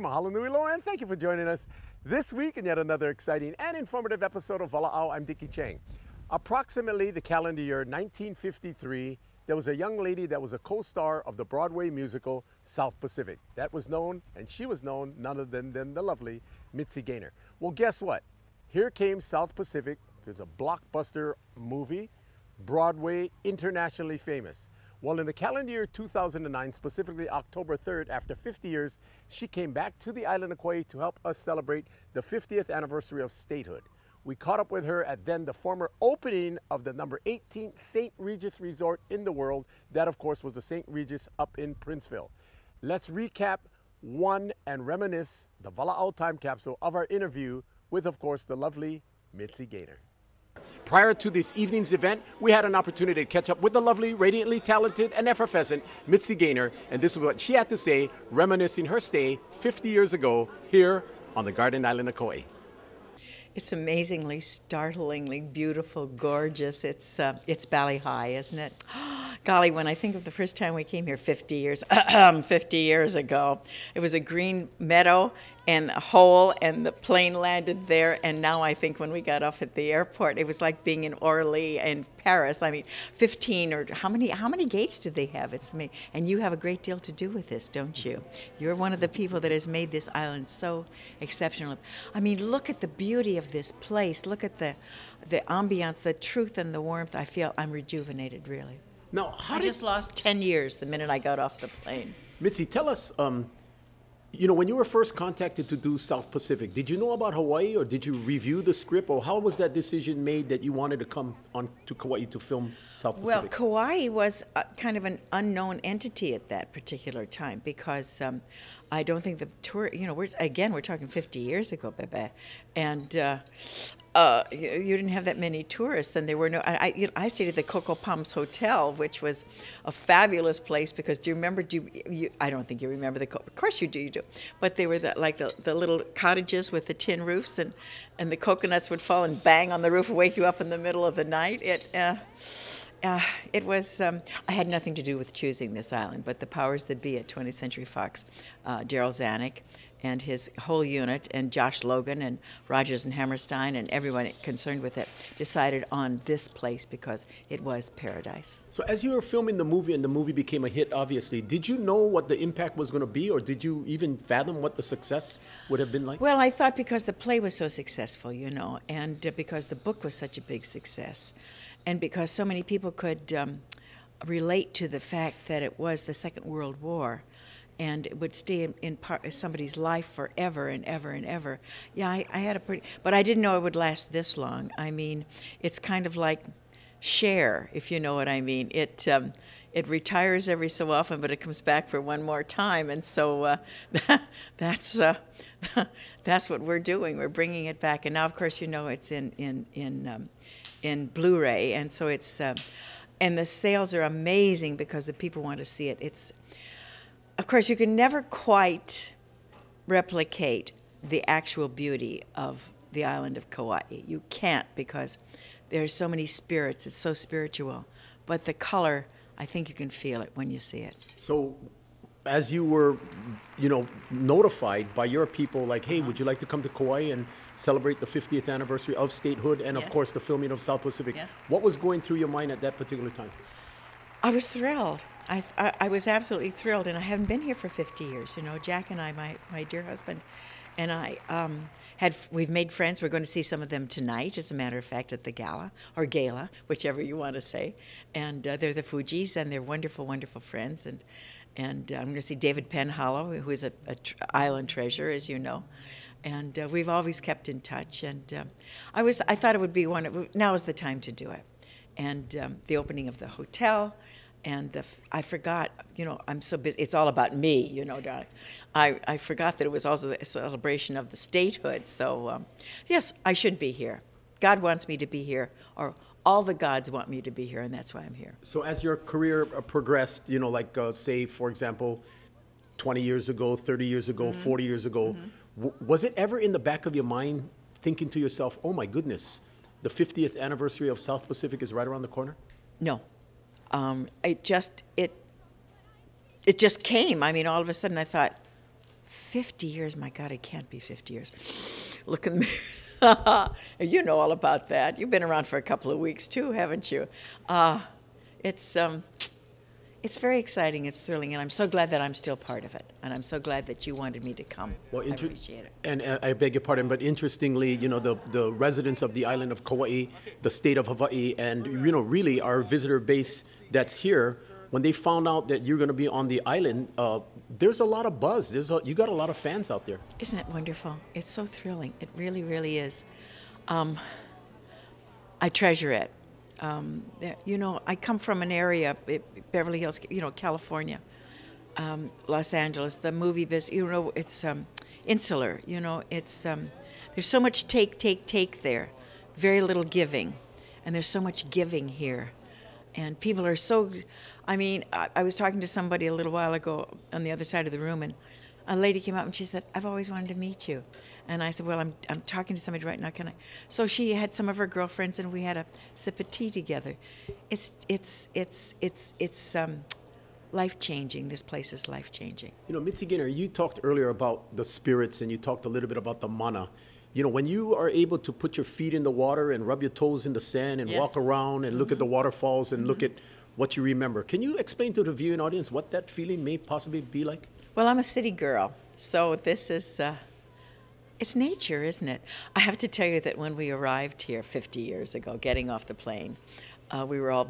Mahalo nui loa, and thank you for joining us this week in yet another exciting and informative episode of Walaau. I'm Dickie Chang. Approximately the calendar year 1953, there was a young lady that was a co-star of the Broadway musical South Pacific. That was known, and she was known, none other than, than the lovely Mitzi Gaynor. Well, guess what? Here came South Pacific. There's a blockbuster movie, Broadway, internationally famous. Well, in the calendar year 2009, specifically October 3rd, after 50 years, she came back to the island of Kauai to help us celebrate the 50th anniversary of statehood. We caught up with her at then the former opening of the number 18 St. Regis Resort in the world. That, of course, was the St. Regis up in Princeville. Let's recap one and reminisce the Walaau time capsule of our interview with, of course, the lovely Mitzi Gaynor. Prior to this evening's event, we had an opportunity to catch up with the lovely, radiantly talented, and effervescent Mitzi Gaynor, and this is what she had to say, reminiscing her stay 50 years ago here on the Garden Island of Kauai. It's amazingly, startlingly beautiful, gorgeous. It's uh, it's Bali Ha'i, isn't it? Golly, when I think of the first time we came here 50 years, 50 years ago, it was a green meadow and a hole, and the plane landed there. And now I think when we got off at the airport, it was like being in Orly and Paris. I mean, 15 or how many how many gates do they have? It's me, and you have a great deal to do with this, don't you? You're one of the people that has made this island so exceptional. I mean, look at the beauty of this place. Look at the the ambiance, the truth, and the warmth. I feel I'm rejuvenated, really. Now, how I just lost 10 years the minute I got off the plane. Mitzi, tell us, um, you know, when you were first contacted to do South Pacific, did you know about Hawaii or did you review the script or how was that decision made that you wanted to come on to Kauai to film South Pacific? Well? Kauai was uh kind of an unknown entity at that particular time because um, I don't think the tour, you know, we're, again, we're talking 50 years ago, Bebe. And uh, uh, you, didn't have that many tourists, and there were no. I, you know, I stayed at the Coco Palms Hotel, which was a fabulous place because do you remember? Do you, you, I don't think you remember the. Of course you do, you do. But they were the, like the, the little cottages with the tin roofs, and and the coconuts would fall and bang on the roof and wake you up in the middle of the night. It. Uh, uh, it was, um, I had nothing to do with choosing this island, but the powers that be at 20th Century Fox, uh, Darryl Zanuck and his whole unit, and Josh Logan and Rodgers and Hammerstein and everyone concerned with it, decided on this place because it was paradise. so as you were filming the movie and the movie became a hit, obviously, did you know what the impact was going to be or did you even fathom what the success would have been like? Well, I thought because the play was so successful, you know, and uh, because the book was such a big success, and because so many people could um, relate to the fact that it was the Second World War and it would stay in, in part, somebody's life forever and ever and ever. Yeah, I, I had a pretty, but I didn't know it would last this long. I mean, it's kind of like Cher, if you know what I mean. It, um, it retires every so often, but it comes back for one more time, and so uh, that's uh, that's what we're doing. We're bringing it back, and now, of course, you know it's in in in um, in Blu-ray, and so it's uh, and the sales are amazing because the people want to see it. It's of course you can never quite replicate the actual beauty of the island of Kauai. You can't because there's so many spirits. It's so spiritual, but the color, I think you can feel it when you see it. So, as you were, you know, notified by your people, like, hey, would you like to come to Kauai and celebrate the 50th anniversary of statehood and, of course, the filming of South Pacific? Yes. What was going through your mind at that particular time? I was thrilled. I, I, was absolutely thrilled, and I haven't been here for 50 years. You know, Jack and I, my, my dear husband, and I um, had we've made friends. We're going to see some of them tonight, as a matter of fact, at the gala or gala, whichever you want to say. And uh, they're the Fujiis, and they're wonderful, wonderful friends. And and uh, I'm going to see David Penhallow, who is a, a tr- island treasure, as you know. And uh, we've always kept in touch. And um, I was I thought it would be one. Of, now is the time to do it. And um, the opening of the hotel and the, I forgot, you know, I'm so busy. It's all about me, you know, darling. I, I forgot that it was also a celebration of the statehood. So, um, yes, I should be here. God wants me to be here, or all the gods want me to be here, and that's why I'm here. So, as your career uh, progressed, you know, like, uh, say, for example, 20 years ago, 30 years ago, Mm-hmm. 40 years ago, w- was it ever in the back of your mind thinking to yourself, oh my goodness, the 50th anniversary of South Pacific is right around the corner? No, um, it just it it just came. I mean, all of a sudden, I thought, 50 years, my God, it can't be 50 years. Look in the mirror. you know all about that. You've been around for a couple of weeks too, haven't you? Uh, it's, um, it's very exciting. It's thrilling, and I'm so glad that I'm still part of it. And I'm so glad that you wanted me to come. Well, inter- I appreciate it. And uh, I beg your pardon, but interestingly, you know, the, the residents of the island of Kauai, the state of Hawaii, and you know, really our visitor base that's here, when they found out that you're going to be on the island, uh, there's a lot of buzz. There's a, you got a lot of fans out there. Isn't it wonderful? It's so thrilling. It really, really is. Um, I treasure it. Um, you know, I come from an area, Beverly Hills, you know, California, um, Los Angeles, the movie business, you know, it's um, insular, you know, it's, um, there's so much take, take, take there, very little giving. And there's so much giving here. And people are so, I mean, I, I was talking to somebody a little while ago on the other side of the room, and a lady came up and she said, I've always wanted to meet you. And I said, Well, I'm, I'm talking to somebody right now. Can I? So she had some of her girlfriends, and we had a sip of tea together. It's, it's, it's, it's, it's, um, life changing. This place is life changing. You know, Mitzi Gaynor, you talked earlier about the spirits and you talked a little bit about the mana. You know, when you are able to put your feet in the water and rub your toes in the sand and yes. walk around and mm-hmm. look at the mm-hmm. waterfalls and mm-hmm. look at what you remember, can you explain to the viewing audience what that feeling may possibly be like? Well, I'm a city girl, so this is. Uh, it's nature, isn't it? I have to tell you that when we arrived here 50 years ago, getting off the plane, uh, we were all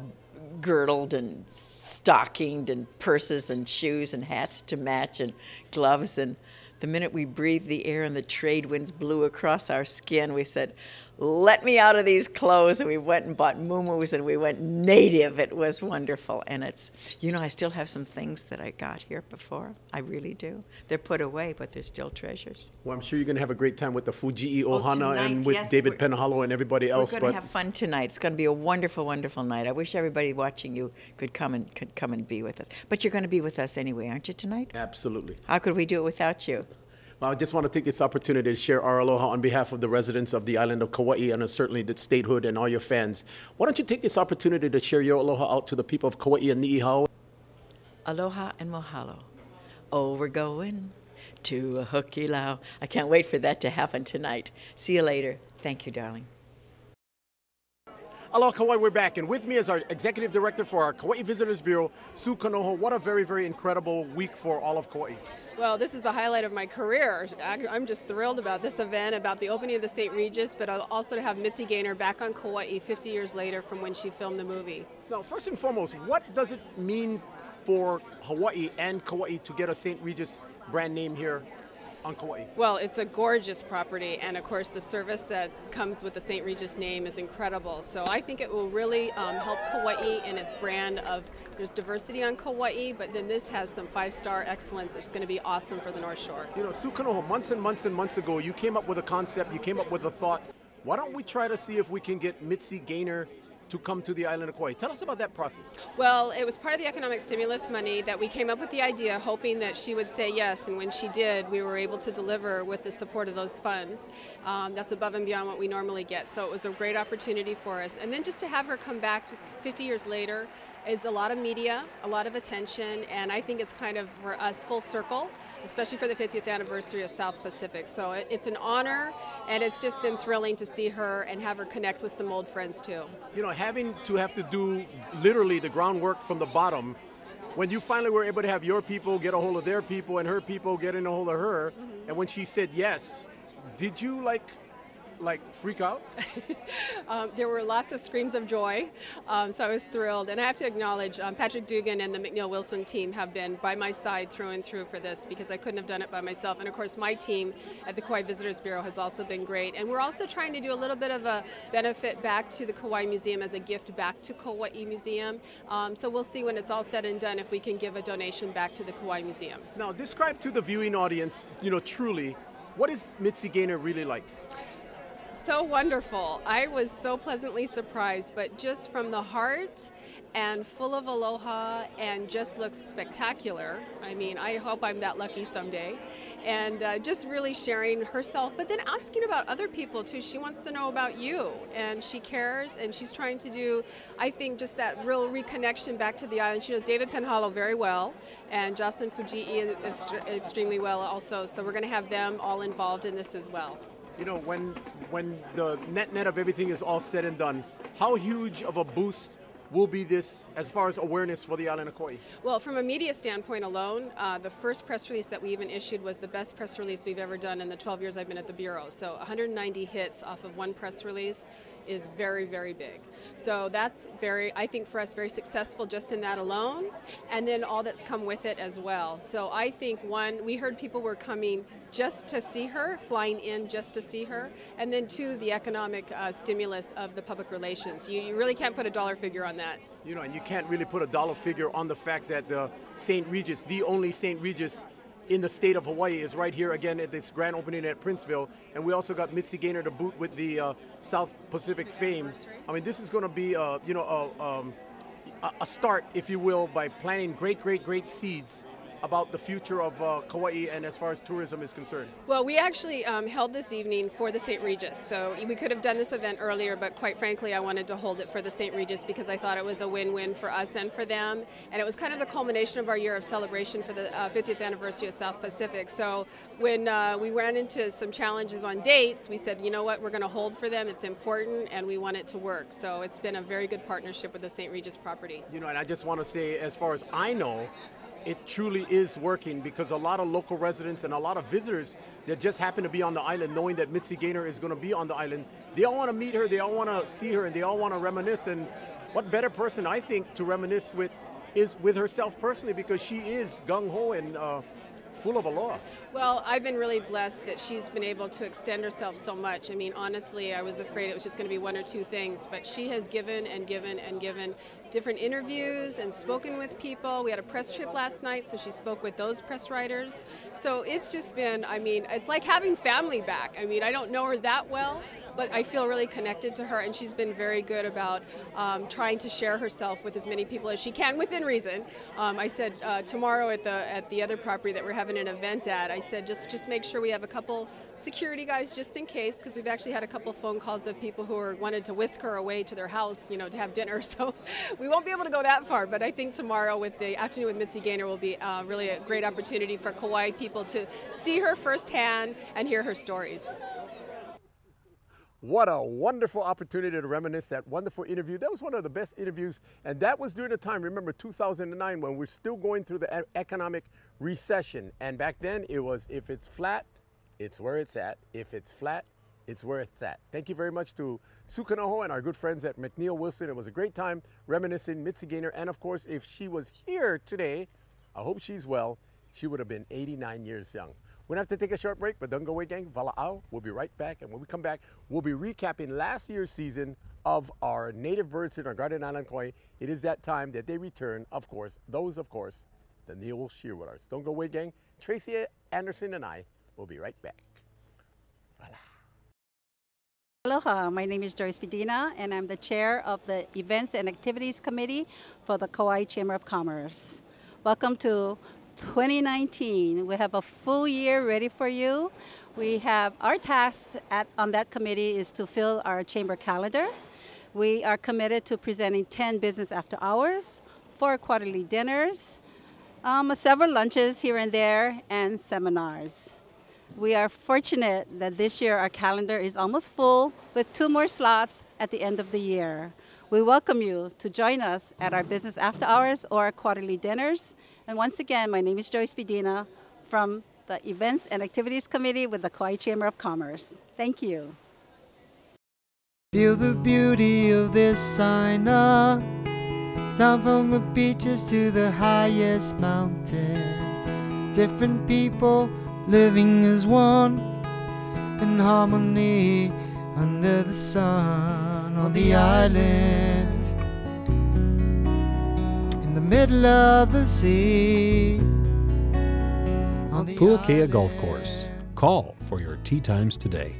girdled and stockinged and purses and shoes and hats to match and gloves. And the minute we breathed the air and the trade winds blew across our skin, we said, let me out of these clothes. And we went and bought muumuus and we went native. It was wonderful. And it's, you know, I still have some things that I got here before. I really do. They're put away, but they're still treasures. Well, I'm sure you're going to have a great time with the Fujii oh, Ohana oh, tonight, and with yes, David Penhallow and everybody else. We're going to have fun tonight. It's going to be a wonderful, wonderful night. I wish everybody watching you could come and could come and be with us. But you're going to be with us anyway, aren't you, tonight? Absolutely. How could we do it without you? I just want to take this opportunity to share our aloha on behalf of the residents of the island of Kauai and certainly the statehood and all your fans. Why don't you take this opportunity to share your aloha out to the people of Kauai and Ni'ihau? Aloha and mahalo. Oh, we're going to a Hukilau. I can't wait for that to happen tonight. See you later. Thank you, darling. Aloha Kauai, we're back, and with me is our executive director for our Kauai Visitors Bureau, Sue Kanoho. What a very, very incredible week for all of Kauai. Well, this is the highlight of my career. I'm just thrilled about this event, about the opening of the St. Regis, but also to have Mitzi Gaynor back on Kauai 50 years later from when she filmed the movie. Now, first and foremost, what does it mean for Hawaii and Kauai to get a St. Regis brand name here on Kauai? Well, it's a gorgeous property, and of course, the service that comes with the St. Regis name is incredible. So I think it will really um, help Kauai in its brand of there's diversity on Kauai, but then this has some five star excellence. It's going to be awesome for the North Shore. You know, Sue Kanoho, months and months and months ago, you came up with a concept, you came up with a thought. Why don't we try to see if we can get Mitzi Gaynor to come to the island of Kauai. Tell us about that process. Well, it was part of the economic stimulus money that we came up with the idea, hoping that she would say yes. And when she did, we were able to deliver with the support of those funds. Um, that's above and beyond what we normally get. So it was a great opportunity for us. And then just to have her come back 50 years later is a lot of media, a lot of attention, and I think it's kind of for us full circle, especially for the 50th anniversary of South Pacific. So it, it's an honor, and it's just been thrilling to see her and have her connect with some old friends too. You know, having to have to do literally the groundwork from the bottom when you finally were able to have your people get a hold of their people and her people get in a hold of her, mm-hmm. and when she said yes, did you like like freak out? um, there were lots of screams of joy, um, so I was thrilled. And I have to acknowledge um, Patrick Dugan and the McNeil Wilson team have been by my side through and through for this because I couldn't have done it by myself. And of course, my team at the Kauai Visitors Bureau has also been great. And we're also trying to do a little bit of a benefit back to the Kauai Museum as a gift back to Kauai Museum. Um, so we'll see when it's all said and done if we can give a donation back to the Kauai Museum. Now, describe to the viewing audience, you know, truly, what is Mitzi Gaynor really like? So wonderful. I was so pleasantly surprised, but just from the heart and full of aloha and just looks spectacular. I mean, I hope I'm that lucky someday. And uh, just really sharing herself, but then asking about other people too. She wants to know about you, and she cares, and she's trying to do, I think, just that real reconnection back to the island. She knows David Penhallow very well, and Jocelyn Fujii extremely well also. So we're going to have them all involved in this as well. You know, when when the net net of everything is all said and done, how huge of a boost will be this as far as awareness for the island of Kauai? Well, from a media standpoint alone, uh, the first press release that we even issued was the best press release we've ever done in the 12 years I've been at the Bureau. So 190 hits off of one press release is very, very big. So that's very, I think for us, very successful just in that alone, and then all that's come with it as well. So I think one, we heard people were coming just to see her, flying in just to see her, and then two, the economic uh, stimulus of the public relations. You, you really can't put a dollar figure on that. You know, and you can't really put a dollar figure on the fact that the St. Regis, the only St. Regis in the state of Hawaii is right here again at this grand opening at Princeville. And we also got Mitzi Gaynor to boot with the uh, South Pacific fame. I mean, this is going to be, uh, you know, a, um, a start, if you will, by planting great, great, great seeds about the future of uh, Kauai and as far as tourism is concerned? Well, we actually um, held this evening for the St. Regis. So we could have done this event earlier, but quite frankly, I wanted to hold it for the St. Regis because I thought it was a win-win for us and for them. And it was kind of the culmination of our year of celebration for the uh, 50th anniversary of South Pacific. So when uh, we ran into some challenges on dates, we said, you know what, we're going to hold for them. It's important, and we want it to work. So it's been a very good partnership with the St. Regis property. You know, and I just want to say, as far as I know, it truly is working because a lot of local residents and a lot of visitors that just happen to be on the island knowing that Mitzi Gaynor is going to be on the island, they all want to meet her, they all want to see her, and they all want to reminisce. And what better person, I think, to reminisce with is with herself personally because she is gung-ho and uh, full of aloha. Well, I've been really blessed that she's been able to extend herself so much. I mean, honestly, I was afraid it was just going to be one or two things, but she has given and given and given different interviews and spoken with people. We had a press trip last night, so she spoke with those press writers. So it's just been, I mean, it's like having family back. I mean, I don't know her that well, but I feel really connected to her, and she's been very good about um, trying to share herself with as many people as she can within reason. Um, I said uh, tomorrow at the at the other property that we're having an event at, I said just just make sure we have a couple security guys just in case, because we've actually had a couple phone calls of people who are wanted to whisk her away to their house, you know, to have dinner. So we won't be able to go that far, but I think tomorrow with the afternoon with Mitzi Gaynor will be uh, really a great opportunity for Kauai people to see her firsthand and hear her stories. What a wonderful opportunity to reminisce that wonderful interview. That was one of the best interviews, and that was during the time, remember 2009, when we're still going through the economic recession. And back then, it was if it's flat, it's where it's at. If it's flat, it's where it's at. Thank you very much to Sue Kanoho and our good friends at McNeil Wilson. It was a great time reminiscing Mitzi Gaynor. And of course, if she was here today, I hope she's well, she would have been 89 years young. We're gonna have to take a short break, but don't go away, gang. Walaau, we'll be right back. And when we come back, we'll be recapping last year's season of our native birds in our Garden Island Kauai. It is that time that they return, of course, those, of course, the Newell Shearwaters. Don't go away, gang. Tracy Anderson and I will be right back. Voila. Aloha, my name is Joyce Fedina, and I'm the chair of the Events and Activities Committee for the Kauai Chamber of Commerce. Welcome to 2019. We have a full year ready for you. We have our task at, on that committee is to fill our chamber calendar. We are committed to presenting 10 business after hours, four quarterly dinners, um, several lunches here and there, and seminars. We are fortunate that this year our calendar is almost full with two more slots at the end of the year. We welcome you to join us at our business after hours or quarterly dinners. And once again, my name is Joyce Fedina from the Events and Activities Committee with the Kauai Chamber of Commerce. Thank you. Feel the beauty of this sign up. Down from the beaches to the highest mountain. Different people living as one in harmony under the sun on the island middle of the sea. On the Puakea Golf Course. Call for your tee times today.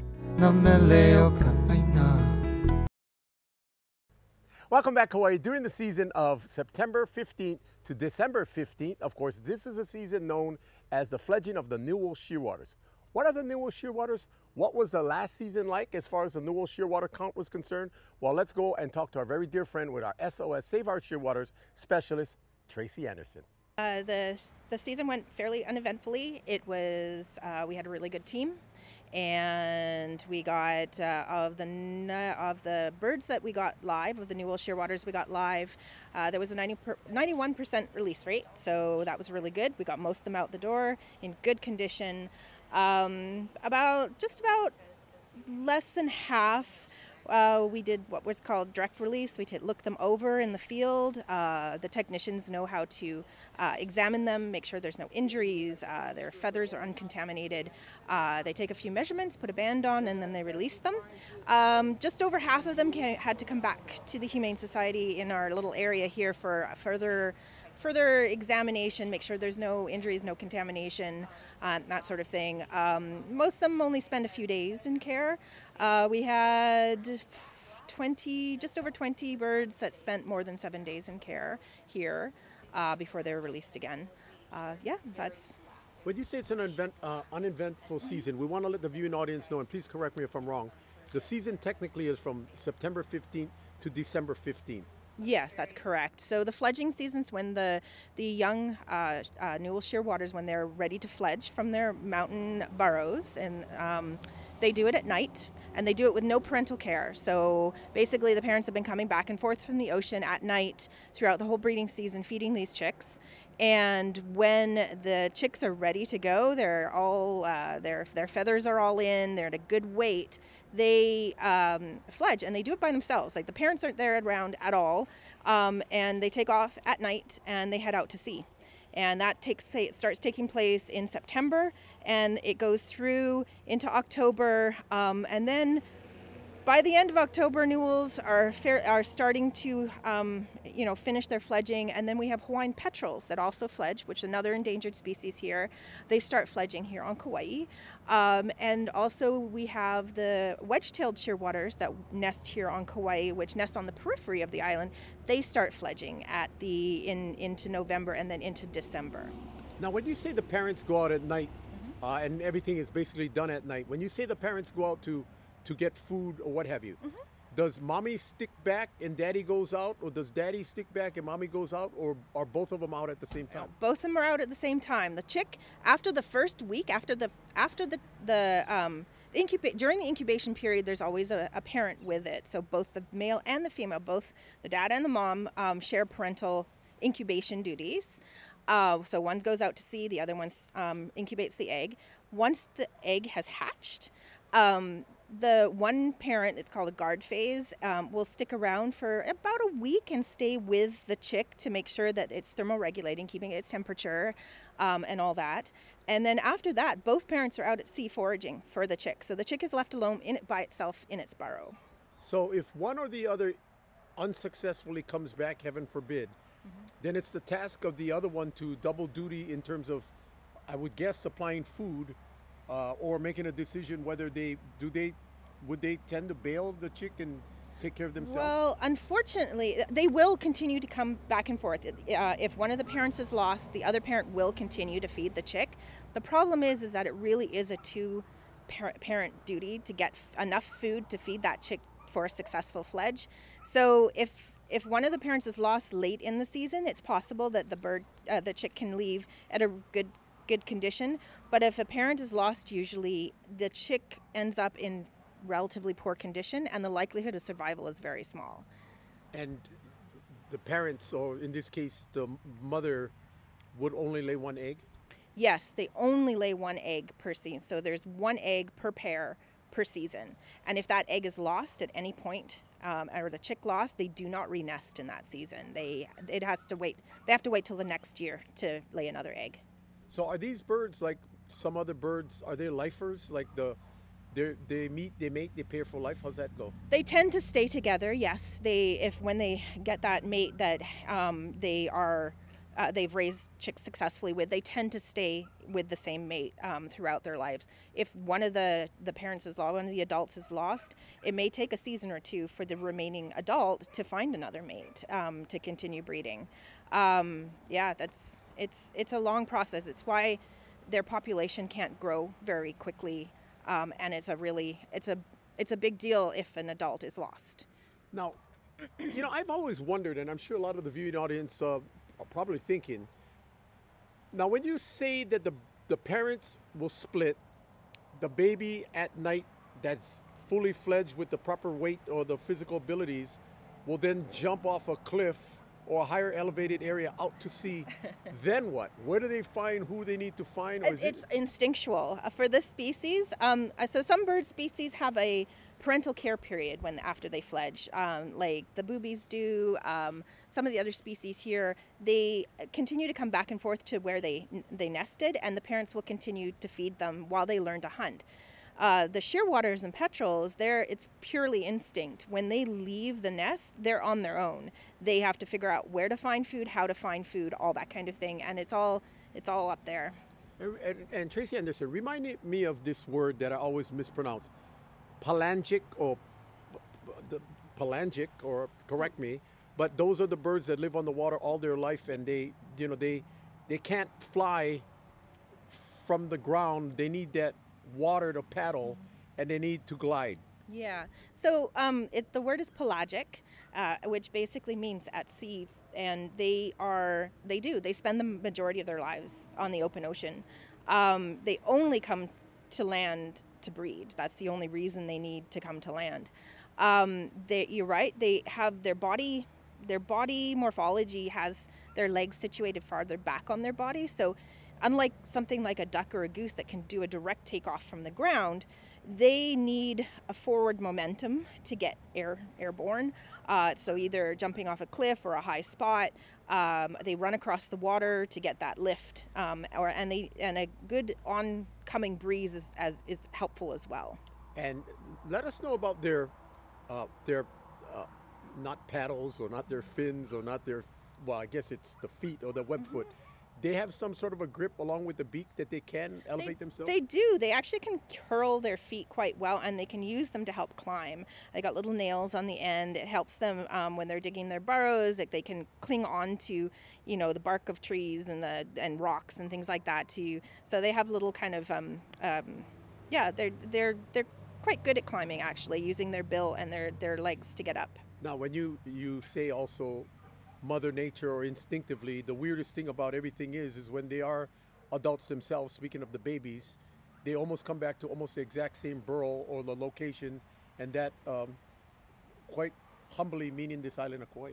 Welcome back, Hawaii. During the season of September 15th to December 15th, of course, this is a season known as the fledging of the Newell Shearwaters. What are the Newell Shearwaters? What was the last season like as far as the Newell Shearwater count was concerned? Well, let's go and talk to our very dear friend with our SOS Save Our Shearwaters specialist, Tracy Anderson. Uh, the the season went fairly uneventfully. It was uh, we had a really good team, and we got uh, of the of the birds that we got live of the Newell Shearwaters we got live. Uh, there was a 90 per, 91% release rate, so that was really good. We got most of them out the door in good condition. Um, about just about less than half uh, we did what was called direct release. We did look them over in the field. Uh, the technicians know how to uh, examine them, make sure there's no injuries, uh, their feathers are uncontaminated. Uh, they take a few measurements, put a band on, and then they release them. Um, just over half of them had to come back to the Humane Society in our little area here for further further examination, make sure there's no injuries, no contamination, uh, that sort of thing. Um, most of them only spend a few days in care. Uh, we had 20, just over 20 birds that spent more than seven days in care here uh, before they were released again. Uh, yeah, that's. When you say it's an uh, uneventful season, we want to let the viewing audience know, and please correct me if I'm wrong, the season technically is from September 15th to December 15th. Yes, that's correct. So the fledging season's when the the young uh, uh, Newell Shearwaters when they're ready to fledge from their mountain burrows, and um, they do it at night, and they do it with no parental care. So basically, the parents have been coming back and forth from the ocean at night throughout the whole breeding season, feeding these chicks. And when the chicks are ready to go, they're all uh, their their feathers are all in. They're at a good weight they um, fledge and they do it by themselves. Like the parents aren't there around at all, um, and they take off at night and they head out to sea. And that takes it starts taking place in September, and it goes through into October, um, and then by the end of October, Newells are fair, are starting to, um, you know, finish their fledging, and then we have Hawaiian petrels that also fledge, which is another endangered species here. They start fledging here on Kauai, um, and also we have the wedge-tailed shearwaters that nest here on Kauai, which nest on the periphery of the island. They start fledging at the in into November and then into December. Now, when you say the parents go out at night, mm-hmm. uh, and everything is basically done at night, when you say the parents go out to to get food or what have you. Mm-hmm. Does mommy stick back and daddy goes out, or does daddy stick back and mommy goes out, or are both of them out at the same time? Both of them are out at the same time. The chick, after the first week, after the after the the um, incubate during the incubation period, there's always a, a, parent with it. So both the male and the female, both the dad and the mom, um, share parental incubation duties. Uh, so one goes out to sea, the other one um, incubates the egg. Once the egg has hatched, um, the one parent, it's called a guard phase, um, will stick around for about a week and stay with the chick to make sure that it's thermoregulating, keeping its temperature um, and all that. And then after that, both parents are out at sea foraging for the chick. So the chick is left alone in it by itself in its burrow. So if one or the other unsuccessfully comes back, heaven forbid, mm-hmm. then it's the task of the other one to double duty in terms of, I would guess, supplying food uh, or making a decision whether they do they would they tend to bail the chick and take care of themselves? Well, unfortunately, they will continue to come back and forth. Uh, if one of the parents is lost, the other parent will continue to feed the chick. The problem is, is that it really is a two parent duty to get enough food to feed that chick for a successful fledge. So if if one of the parents is lost late in the season, it's possible that the bird, uh, the chick can leave at a good good condition. But if a parent is lost, usually the chick ends up in relatively poor condition, and the likelihood of survival is very small. And the parents, or in this case, the mother, would only lay one egg? Yes, they only lay one egg per season. So there's one egg per pair per season. And if that egg is lost at any point, um, or the chick lost, they do not renest in that season. They it has to wait. They have to wait till the next year to lay another egg. So are these birds like some other birds? Are they lifers? Like the they they meet, they mate, they pair for life. How's that go? They tend to stay together. Yes, they if when they get that mate that um, they are uh, they've raised chicks successfully with, they tend to stay with the same mate um, throughout their lives. If one of the the parents is lost, one of the adults is lost, it may take a season or two for the remaining adult to find another mate um, to continue breeding. Um, yeah, that's it's it's a long process. It's why their population can't grow very quickly, um, and it's a really it's a it's a big deal if an adult is lost. Now, you know, I've always wondered, and I'm sure a lot of the viewing audience uh, are probably thinking. Now, when you say that the the parents will split, the baby at night that's fully fledged with the proper weight or the physical abilities will then jump off a cliff or a higher elevated area out to sea, then what? Where do they find who they need to find? It, it's it... instinctual uh, for this species. Um, uh, so some bird species have a parental care period when after they fledge, um, like the boobies do. Um, some of the other species here, they continue to come back and forth to where they they nested, and the parents will continue to feed them while they learn to hunt. Uh, the shearwaters and petrels, there it's purely instinct. When they leave the nest, they're on their own. They have to figure out where to find food, how to find food, all that kind of thing, and it's all it's all up there. And, and, and Tracy Anderson, remind me of this word that I always mispronounce, pelagic or the pelagic, or correct me, but those are the birds that live on the water all their life, and they, you know, they they can't fly from the ground. They need that water to paddle and they need to glide. Yeah. So um, it, the word is pelagic, uh, which basically means at sea, and they are they do they spend the majority of their lives on the open ocean. Um, they only come to land to breed. That's the only reason they need to come to land. Um, they, you're right. They have their body their body morphology has their legs situated farther back on their body, so unlike something like a duck or a goose that can do a direct takeoff from the ground, they need a forward momentum to get air airborne. Uh, so either jumping off a cliff or a high spot, um, they run across the water to get that lift, um, or and they and a good oncoming breeze is as is helpful as well. And let us know about their uh, their uh, not paddles or not their fins or not their well, I guess it's the feet or the web mm-hmm. foot they have some sort of a grip along with the beak that they can elevate they, themselves? They do. They actually can curl their feet quite well and they can use them to help climb. They got little nails on the end. It helps them um, when they're digging their burrows. Like they can cling on to, you know, the bark of trees and the and rocks and things like that too. So they have little kind of, um, um, yeah, they're they're they're quite good at climbing actually, using their bill and their their legs to get up. Now, when you you say also mother nature or instinctively the weirdest thing about everything is is when they are adults themselves speaking of the babies they almost come back to almost the exact same burrow or the location and that um, quite humbly meaning this island of kauai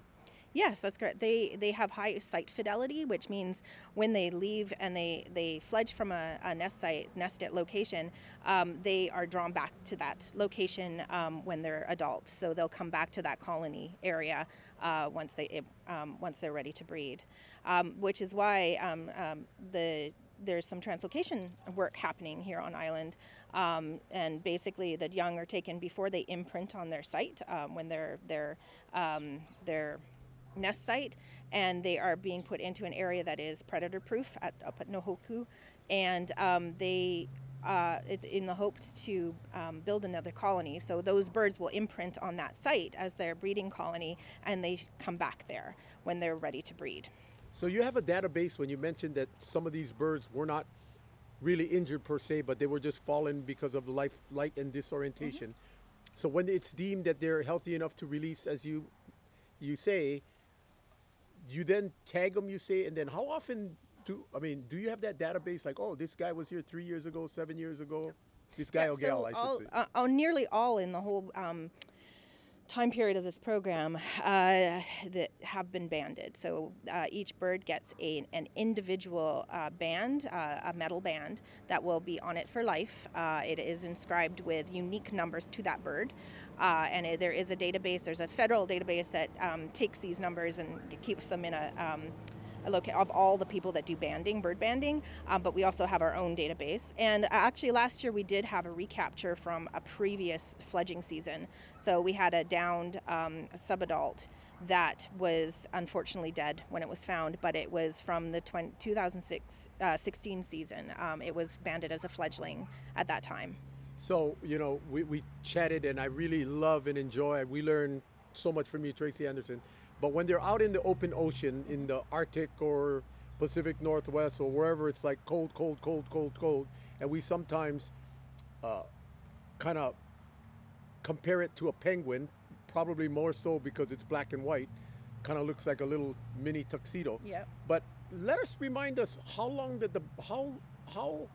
Yes, that's correct. They they have high site fidelity, which means when they leave and they they fledge from a, a nest site, nested location, um, they are drawn back to that location um, when they're adults. So they'll come back to that colony area uh, once they um, once they're ready to breed, um, which is why um, um, the there's some translocation work happening here on island, um, and basically the young are taken before they imprint on their site um, when they're they're um, they're nest site, and they are being put into an area that is predator proof at, up at Nihoku, and um, they uh, it's in the hopes to um, build another colony. So those birds will imprint on that site as their breeding colony, and they come back there when they're ready to breed. So you have a database when you mentioned that some of these birds were not really injured per se, but they were just fallen because of life, light and disorientation. Mm-hmm. So when it's deemed that they're healthy enough to release, as you you say, you then tag them, you say, and then how often do I mean? Do you have that database like, oh, this guy was here three years ago, seven years ago? This guy yeah, or gal, I should all, say. Uh, oh, nearly all in the whole um, time period of this program uh, that have been banded. So uh, each bird gets a, an individual uh, band, uh, a metal band, that will be on it for life. Uh, it is inscribed with unique numbers to that bird. Uh, and it, there is a database, there's a federal database that um, takes these numbers and keeps them in a, um, a loca- of all the people that do banding, bird banding, um, but we also have our own database. And uh, actually, last year we did have a recapture from a previous fledging season. So we had a downed um, subadult that was unfortunately dead when it was found, but it was from the 20, 2006 uh, 16 season. Um, it was banded as a fledgling at that time. So, you know, we, we chatted and I really love and enjoy. We learned so much from you, Tracy Anderson. But when they're out in the open ocean, in the Arctic or Pacific Northwest or wherever it's like cold, cold, cold, cold, cold, and we sometimes uh, kind of compare it to a penguin, probably more so because it's black and white, kind of looks like a little mini tuxedo. Yeah. But let us remind us how long did the how how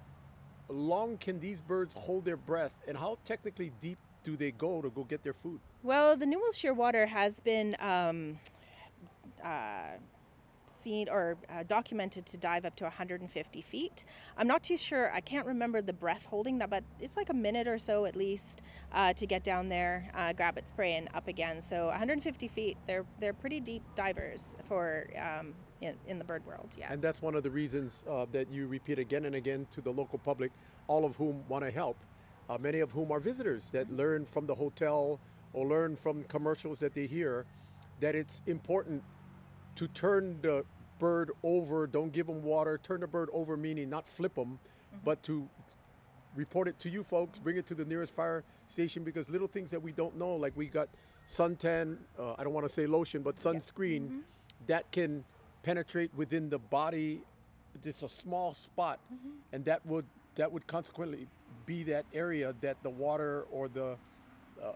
long can these birds hold their breath and how technically deep do they go to go get their food? Well, the Newell Shearwater has been um, uh, seen or uh, documented to dive up to 150 feet. I'm not too sure. I can't remember the breath holding that, but it's like a minute or so at least uh, to get down there, uh, grab its prey, and up again. So 150 feet. They're they're pretty deep divers for. Um, in, in the bird world, yeah. And that's one of the reasons uh, that you repeat again and again to the local public, all of whom want to help, uh, many of whom are visitors that Mm-hmm. learn from the hotel or learn from commercials that they hear that it's important to turn the bird over, don't give them water, turn the bird over, meaning not flip them, but to report it to you folks, bring it to the nearest fire station because little things that we don't know, like we got suntan, uh, I don't want to say lotion, but sunscreen that can penetrate within the body, just a small spot, and that would that would consequently be that area that the water or the uh,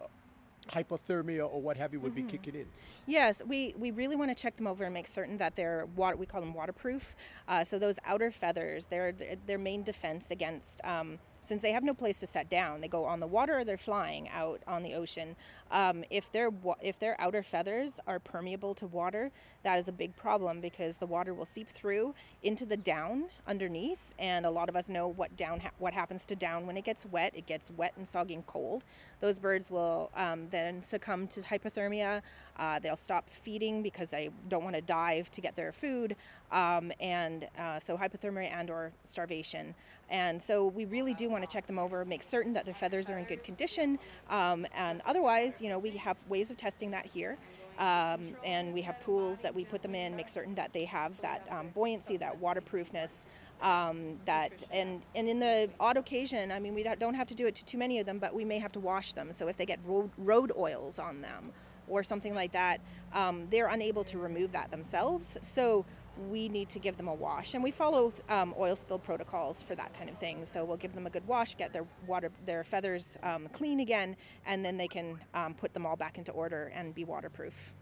hypothermia or what have you would be kicking in. Yes, we, we really want to check them over and make certain that they're water. We call them waterproof. Uh, so those outer feathers, they're their main defense against. Um, since they have no place to set down, they go on the water or they're flying out on the ocean. Um, if their if their outer feathers are permeable to water, that is a big problem because the water will seep through into the down underneath, and a lot of us know what down ha- what happens to down when it gets wet. It gets wet and soggy and cold. Those birds will um, then succumb to hypothermia. Uh, they'll stop feeding because they don't want to dive to get their food, um, and uh, so hypothermia and or starvation. And so we really do want to check them over, make certain that their feathers are in good condition, um, and otherwise, you know, we have ways of testing that here. Um, and we have pools that we put them in, make certain that they have that um, buoyancy, that waterproofness, um, that and and in the odd occasion, I mean, we don't have to do it to too many of them, but we may have to wash them. So if they get road, road oils on them or something like that, um, they're unable to remove that themselves. So we need to give them a wash, and we follow um, oil spill protocols for that kind of thing. So we'll give them a good wash, get their water, their feathers um, clean again, and then they can um, put them all back into order and be waterproof.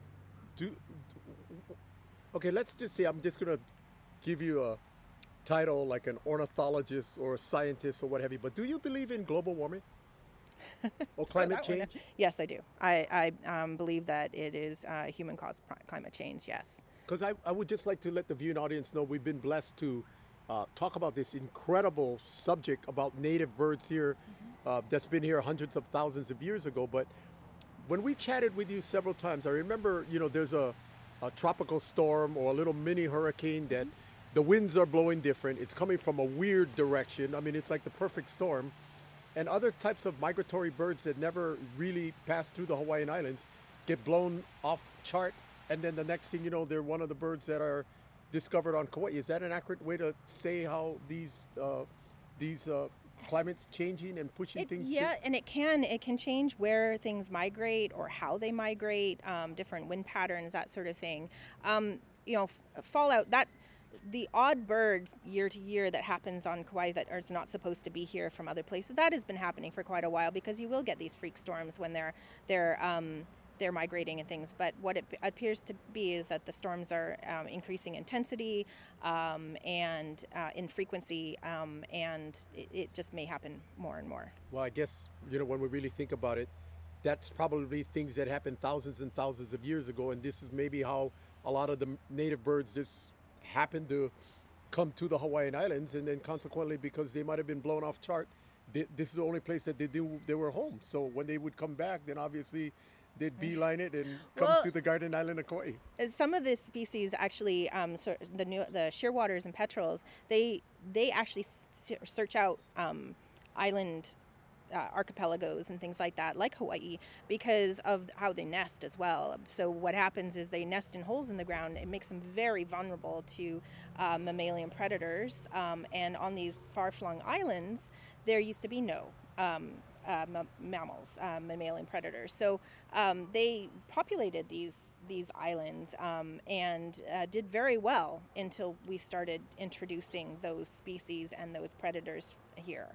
Do okay. Let's just say I'm just gonna give you a title like an ornithologist or a scientist or what have you. But do you believe in global warming or climate change? Yes, I do. I, I um, believe that it is uh, human caused climate change, yes. Because I, I would just like to let the viewing audience know we've been blessed to uh, talk about this incredible subject about native birds here uh, that's been here hundreds of thousands of years ago. But when we chatted with you several times, I remember, you know, there's a, a tropical storm or a little mini hurricane that the winds are blowing different. It's coming from a weird direction. I mean, it's like the perfect storm. And other types of migratory birds that never really pass through the Hawaiian Islands get blown off chart. And then the next thing you know, they're one of the birds that are discovered on Kauai. Is that an accurate way to say how these uh, these uh, climates changing and pushing It- things? to- yeah, and it can it can change where things migrate or how they migrate, um, different wind patterns, that sort of thing. Um, you know, f- fallout that the odd bird year to year that happens on Kauai that is not supposed to be here from other places that has been happening for quite a while because you will get these freak storms when they're they're um, they're migrating and things. But what it appears to be is that the storms are um, increasing intensity um, and uh, in frequency, um, and it, it just may happen more and more. Well, I guess, you know, when we really think about it, that's probably things that happened thousands and thousands of years ago. And this is maybe how a lot of the native birds just happened to come to the Hawaiian Islands. And then consequently, because they might have been blown off chart, they, this is the only place that they do, they were home. So when they would come back, then obviously they'd beeline it and come Well- to the garden island of Kauai. Some of the species actually, um, so the new, the shearwaters and petrels, they they actually search out um, island uh, archipelagos and things like that, like Hawaii, because of how they nest as well. So what happens is they nest in holes in the ground. It makes them very vulnerable to uh, mammalian predators. Um, and on these far-flung islands, there used to be no um, uh, mammals, um, mammalian predators. So um, they populated these these islands um, and uh, did very well until we started introducing those species and those predators here.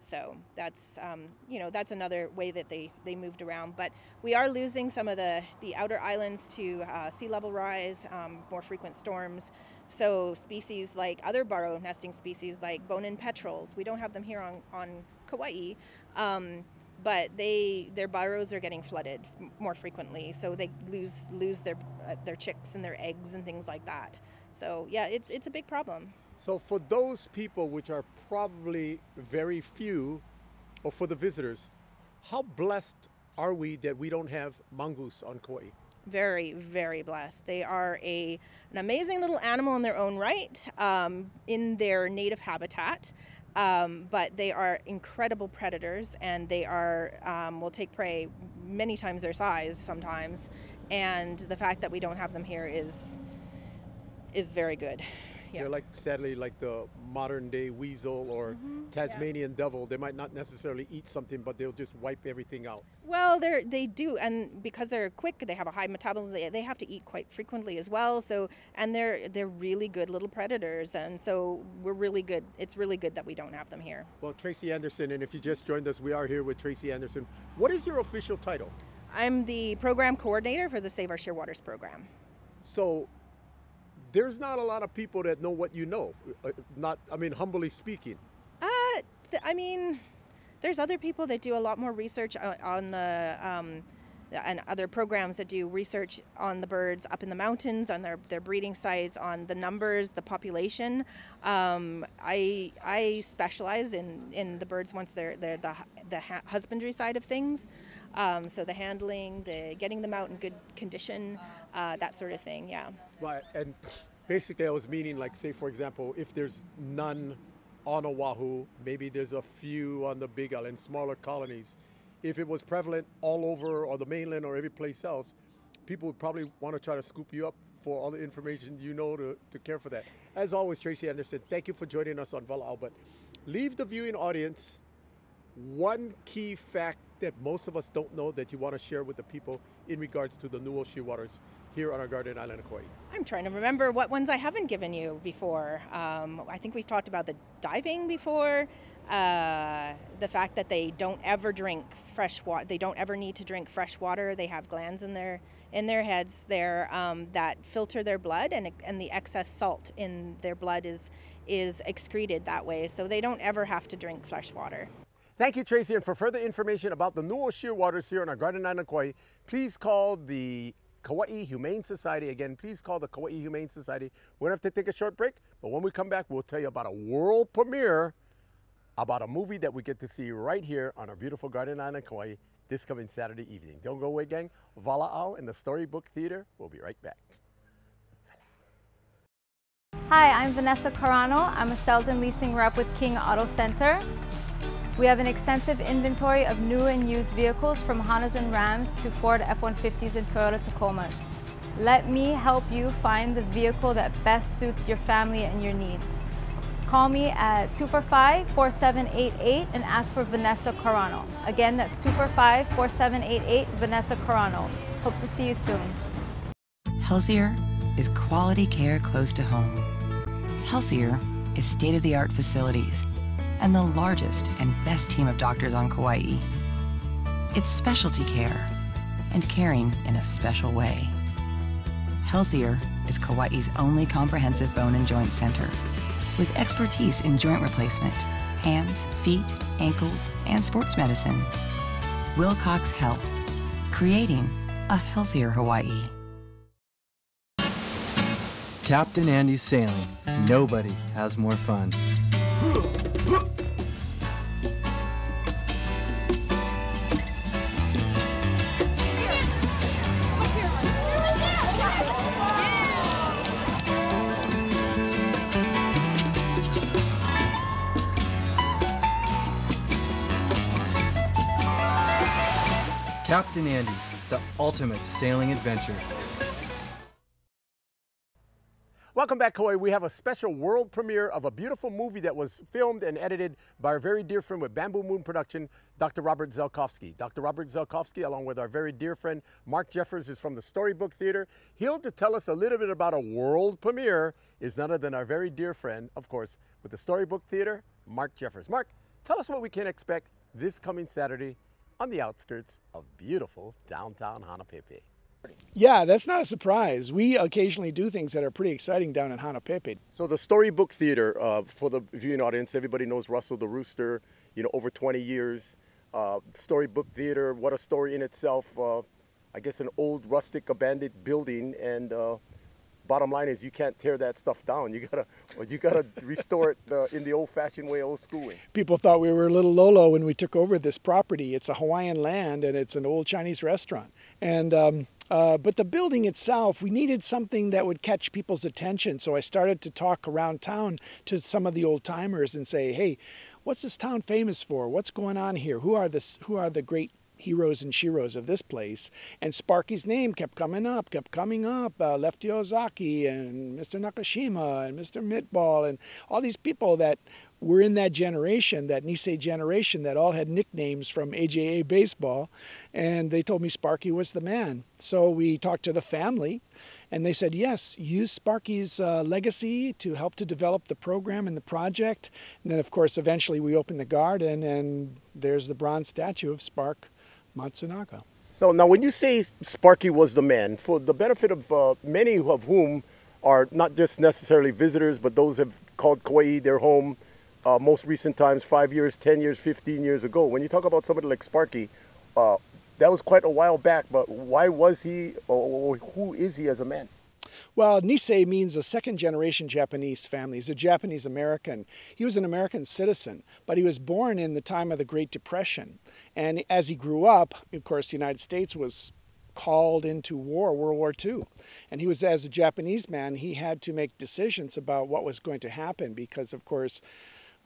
So that's um, you know that's another way that they, they moved around. But we are losing some of the, the outer islands to uh, sea level rise, um, more frequent storms. So species like other burrow nesting species like Bonin petrels, we don't have them here on, on Kauai, um, but they their burrows are getting flooded more frequently, so they lose lose their uh, their chicks and their eggs and things like that. So yeah, it's it's a big problem. So for those people, which are probably very few, or for the visitors, how blessed are we that we don't have mongoose on Kauai? Very, very blessed. They are a, an amazing little animal in their own right, um, in their native habitat. Um, but they are incredible predators and they are um, will take prey many times their size sometimes and the fact that we don't have them here is is very good yeah. They're like sadly like the modern day weasel or mm-hmm. Tasmanian yeah. devil. They might not necessarily eat something, but they'll just wipe everything out. Well, they they do, and because they're quick, they have a high metabolism. They, they have to eat quite frequently as well. So, and they're they're really good little predators, and so we're really good. It's really good that we don't have them here. Well, Tracy Anderson, and if you just joined us, we are here with Tracy Anderson. What is your official title? I'm the program coordinator for the Save Our Shearwaters program. So there's not a lot of people that know what you know. Uh, not, I mean, humbly speaking. Uh, th- I mean, there's other people that do a lot more research on, on the um, and other programs that do research on the birds up in the mountains, on their, their breeding sites, on the numbers, the population. Um, I I specialize in, in the birds once they're they're the the husbandry side of things. Um, so the handling, the getting them out in good condition, uh, that sort of thing. Yeah. Right, and basically, I was meaning, like, say, for example, if there's none on Oahu, maybe there's a few on the Big Island, smaller colonies. If it was prevalent all over, or the mainland, or every place else, people would probably want to try to scoop you up for all the information you know to, to care for that. As always, Tracy Anderson, thank you for joining us on Walaau. But leave the viewing audience one key fact that most of us don't know that you want to share with the people in regards to the Newell Shearwaters here on our garden island of Kauai? I'm trying to remember what ones I haven't given you before. Um, I think we've talked about the diving before. Uh, the fact that they don't ever drink fresh water, they don't ever need to drink fresh water. They have glands in their in their heads there um, that filter their blood, and and the excess salt in their blood is is excreted that way, so they don't ever have to drink fresh water. Thank you, Tracy. And for further information about the Newell Shearwaters here on our garden island of Kauai, please call the Kauai Humane Society. Again, please call the Kauai Humane Society. We're going to have to take a short break, but when we come back, we'll tell you about a world premiere about a movie that we get to see right here on our beautiful Garden Island, in Kauai, this coming Saturday evening. Don't go away, gang. Walaau in the Storybook Theater. We'll be right back. Hi, I'm Vanessa Carano. I'm a and leasing rep with King Auto Center. We have an extensive inventory of new and used vehicles from Hondas and Rams to Ford F-150s and Toyota Tacomas. Let me help you find the vehicle that best suits your family and your needs. Call me at 245-4788 and ask for Vanessa Carano. Again, that's 245-4788 Vanessa Carano. Hope to see you soon. Healthier is quality care close to home. Healthier is state-of-the-art facilities and the largest and best team of doctors on Kauai. It's specialty care and caring in a special way. Healthier is Kauai's only comprehensive bone and joint center with expertise in joint replacement, hands, feet, ankles, and sports medicine. Wilcox Health, creating a healthier Hawaii. Captain Andy's sailing. Nobody has more fun. Captain Andy, the ultimate sailing adventure. Welcome back, Kauai. We have a special world premiere of a beautiful movie that was filmed and edited by our very dear friend with Bamboo Moon Production, Dr. Robert Zelkowski. Dr. Robert Zelkowski, along with our very dear friend Mark Jeffers, is from the Storybook Theater. He'll to tell us a little bit about a world premiere is none other than our very dear friend, of course, with the Storybook Theater, Mark Jeffers. Mark, tell us what we can expect this coming Saturday on the outskirts of beautiful downtown Hanapepe. Yeah, that's not a surprise. We occasionally do things that are pretty exciting down in Hanapepe. So the Storybook Theater, uh, for the viewing audience, everybody knows Russell the Rooster, you know, over 20 years. Uh, Storybook Theater, what a story in itself. Uh, I guess an old rustic abandoned building and uh, bottom line is you can't tear that stuff down. You gotta, you gotta restore it uh, in the old-fashioned way, old school way. People thought we were a little Lolo when we took over this property. It's a Hawaiian land and it's an old Chinese restaurant. And um, uh, but the building itself, we needed something that would catch people's attention. So I started to talk around town to some of the old timers and say, "Hey, what's this town famous for? What's going on here? Who are this? Who are the great heroes and sheroes of this place. And Sparky's name kept coming up, kept coming up. Uh, Lefty Ozaki and Mr. Nakashima and Mr. Mitball and all these people that were in that generation, that Nisei generation, that all had nicknames from AJA baseball. And they told me Sparky was the man. So we talked to the family and they said, yes, use Sparky's uh, legacy to help to develop the program and the project. And then, of course, eventually we opened the garden and there's the bronze statue of Spark Matsunaga. So now when you say Sparky was the man, for the benefit of uh, many of whom are not just necessarily visitors, but those have called Kauai their home uh, most recent times, five years, 10 years, 15 years ago. When you talk about somebody like Sparky, uh, that was quite a while back, but why was he, or who is he as a man? Well, Nisei means a second generation Japanese family. He's a Japanese American. He was an American citizen, but he was born in the time of the Great Depression. And as he grew up, of course, the United States was called into war, World War II. And he was, as a Japanese man, he had to make decisions about what was going to happen because, of course,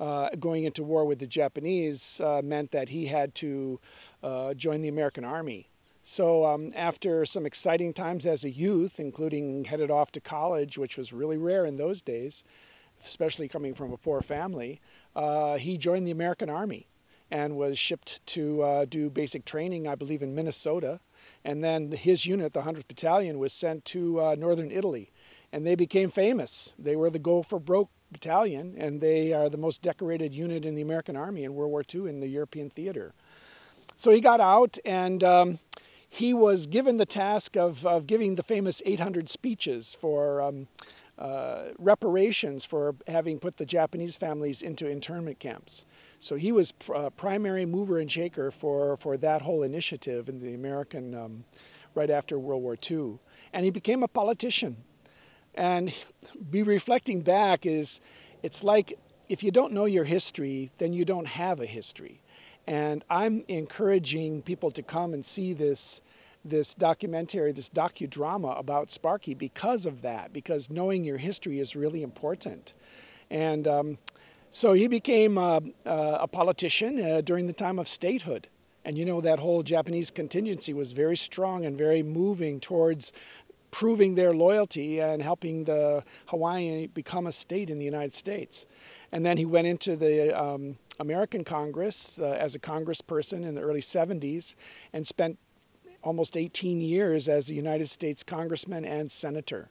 uh, going into war with the Japanese uh, meant that he had to uh, join the American Army. So um, after some exciting times as a youth, including headed off to college, which was really rare in those days, especially coming from a poor family, uh, he joined the American Army and was shipped to uh, do basic training, I believe, in Minnesota. And then his unit, the 100th Battalion, was sent to uh, northern Italy. And they became famous. They were the Go for Broke Battalion, and they are the most decorated unit in the American Army in World War II in the European theater. So he got out and um, he was given the task of, of giving the famous 800 speeches for um, uh, reparations for having put the Japanese families into internment camps. So he was pr uh, primary mover and shaker for, for that whole initiative in the American, um, right after World War II. And he became a politician. And be reflecting back is, it's like if you don't know your history, then you don't have a history. And I'm encouraging people to come and see this, this documentary, this docudrama about Sparky because of that, because knowing your history is really important. And um, so he became a politician uh, during the time of statehood. And you know, that whole Japanese contingency was very strong and very moving towards proving their loyalty and helping the Hawaiian become a state in the United States. And then he went into the um, American Congress uh, as a congressperson in the early 70s and spent almost 18 years as a United States congressman and senator.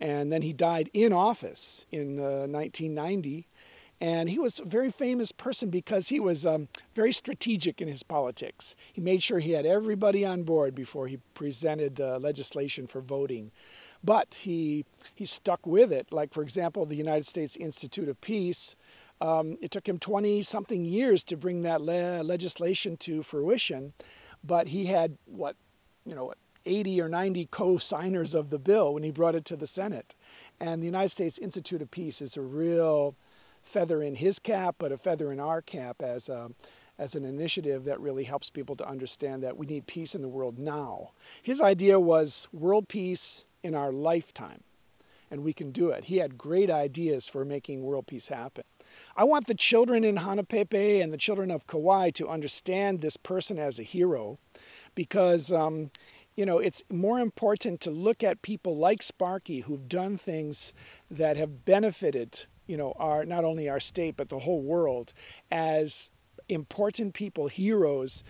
And then he died in office in uh, 1990. And he was a very famous person because he was um, very strategic in his politics. He made sure he had everybody on board before he presented uh, legislation for voting. But he, he stuck with it. Like, for example, the United States Institute of Peace um, it took him 20 something years to bring that le legislation to fruition, but he had what, you know, 80 or 90 co-signers of the bill when he brought it to the Senate. And the United States Institute of Peace is a real feather in his cap, but a feather in our cap as a, as an initiative that really helps people to understand that we need peace in the world now. His idea was world peace in our lifetime, and we can do it. He had great ideas for making world peace happen. I want the children in Hanapepe and the children of Kauai to understand this person as a hero because um, you know it's more important to look at people like Sparky who've done things that have benefited you know our not only our state but the whole world as important people, heroes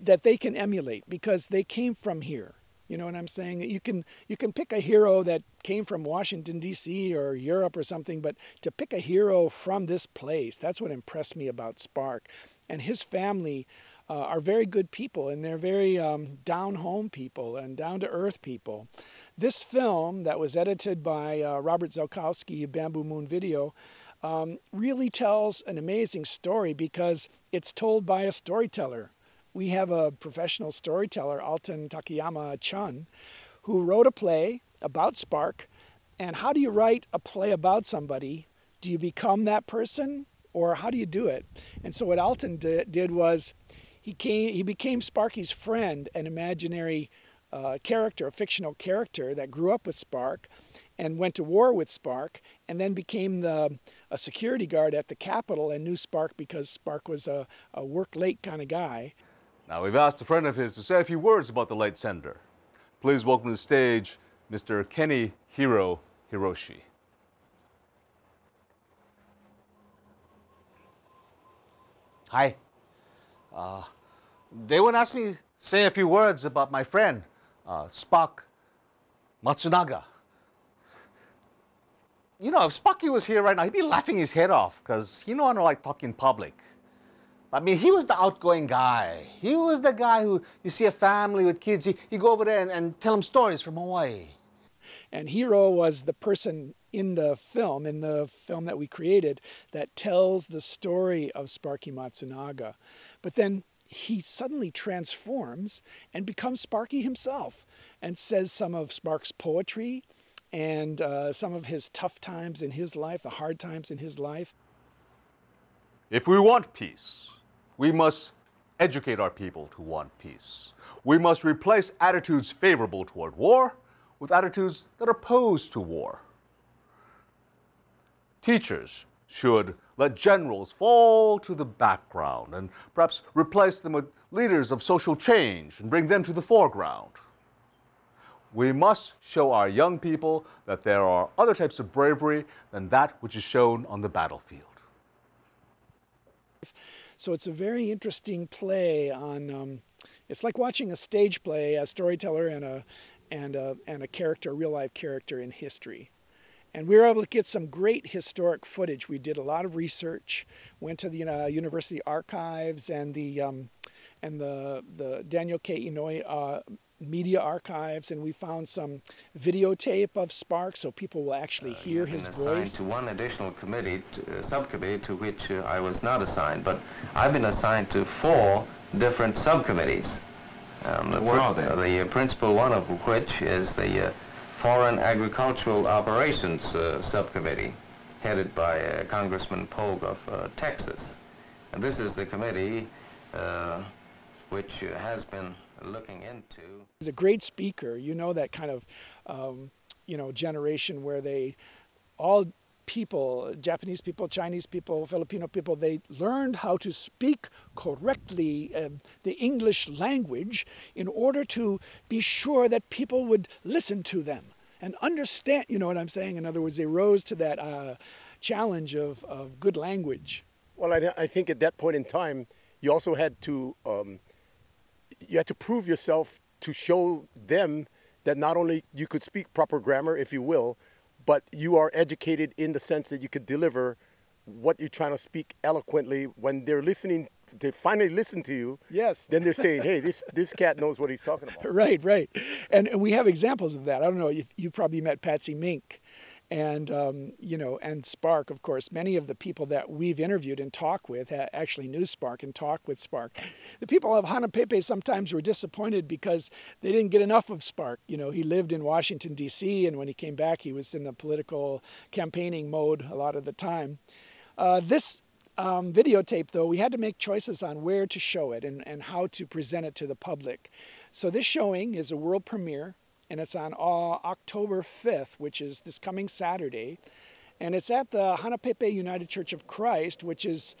that they can emulate because they came from here. You know what I'm saying? You can you can pick a hero that came from Washington D.C. or Europe or something, but to pick a hero from this place, that's what impressed me about Spark, and his family. Uh, are very good people and they're very um, down home people and down to earth people. This film that was edited by uh, Robert Zelkowski, Bamboo Moon Video, um, really tells an amazing story because it's told by a storyteller we have a professional storyteller, Alton Takiyama-Chung, who wrote a play about Spark. And how do you write a play about somebody? Do you become that person or how do you do it? And so what Alton did was he came he became Sparky's friend, an imaginary uh, character, a fictional character that grew up with Spark and went to war with Spark and then became the a security guard at the Capitol and knew Spark because Spark was a, a work late kind of guy. Now, we've asked a friend of his to say a few words about the late senator. Please welcome to the stage Mr. Kenny Hiro Hiroshi. Hi. Uh, they would ask me to say a few words about my friend, uh, Spark Matsunaga. You know, if Sparky was here right now, he'd be laughing his head off because he don't like talking public. I mean, he was the outgoing guy. He was the guy who, you see a family with kids, he, he go over there and, and tell them stories from Hawaii. And Hiro was the person in the film, in the film that we created, that tells the story of Sparky Matsunaga. But then he suddenly transforms and becomes Sparky himself and says some of Spark's poetry and uh, some of his tough times in his life, the hard times in his life. If we want peace, we must educate our people to want peace. We must replace attitudes favorable toward war with attitudes that are opposed to war. Teachers should let generals fall to the background and perhaps replace them with leaders of social change and bring them to the foreground. We must show our young people that there are other types of bravery than that which is shown on the battlefield. So it's a very interesting play on. Um, it's like watching a stage play, a storyteller and a and a, and a character, a real life character in history. And we were able to get some great historic footage. We did a lot of research, went to the uh, university archives and the um, and the the Daniel K. Inouye uh, media archives and we found some videotape of Spark so people will actually uh, hear his voice. to one additional committee, to, uh, subcommittee to which uh, I was not assigned, but I've been assigned to four different subcommittees. Um, the, what are they? The principal one of which is the uh, Foreign Agricultural Operations uh, Subcommittee, headed by uh, Congressman Poage of Texas. And this is the committee which has been looking into. He's a great speaker. You know that kind of, um, you know, generation where they all people, Japanese people, Chinese people, Filipino people, they learned how to speak correctly uh, the English language in order to be sure that people would listen to them and understand, you know what I'm saying? In other words, they rose to that uh, challenge of, of good language. Well, I, I, think at that point in time, you also had to um, you had to prove yourself to show them that not only you could speak proper grammar, if you will, but you are educated in the sense that you could deliver what you're trying to speak eloquently when they're listening they finally listen to you yes. then they're saying hey this this cat knows what he's talking about. Right right. And, and we have examples of that. I don't know you, you probably met patsy mink and um, you know, and Spark, of course. Many of the people that we've interviewed and talked with actually knew Spark and talked with Spark. The people of Hanapepe sometimes were disappointed because they didn't get enough of Spark. You know, he lived in Washington D.C. and when he came back, he was in the political campaigning mode a lot of the time. Uh, this um, videotape, though, we had to make choices on where to show it and, and how to present it to the public. So this showing is a world premiere and it's on uh, October 5th, which is this coming Saturday. And it's at the Hanapepe United Church of Christ, which is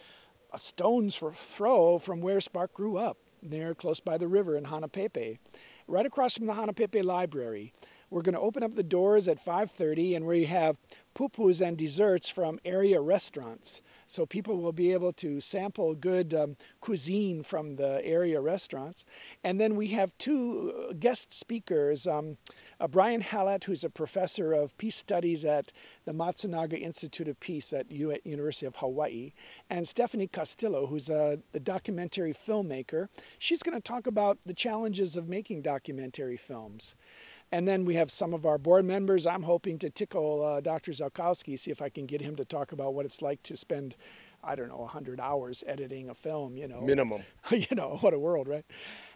a stone's throw from where Spark grew up. there close by the river in Hanapepe, right across from the Hanapepe Library. We're going to open up the doors at 5:30 and we have pupus and desserts from area restaurants. So people will be able to sample good um, cuisine from the area restaurants. And then we have two uh, guest speakers, um, uh, Brian Hallett, who's a professor of peace studies at the Matsunaga Institute of Peace at U University of Hawaii, and Stephanie Castillo, who's a, a documentary filmmaker. She's going to talk about the challenges of making documentary films. And then we have some of our board members. I'm hoping to tickle uh, Dr. Zelkowski, see if I can get him to talk about what it's like to spend, I don't know, 100 hours editing a film, you know. Minimum. you know, what a world, right?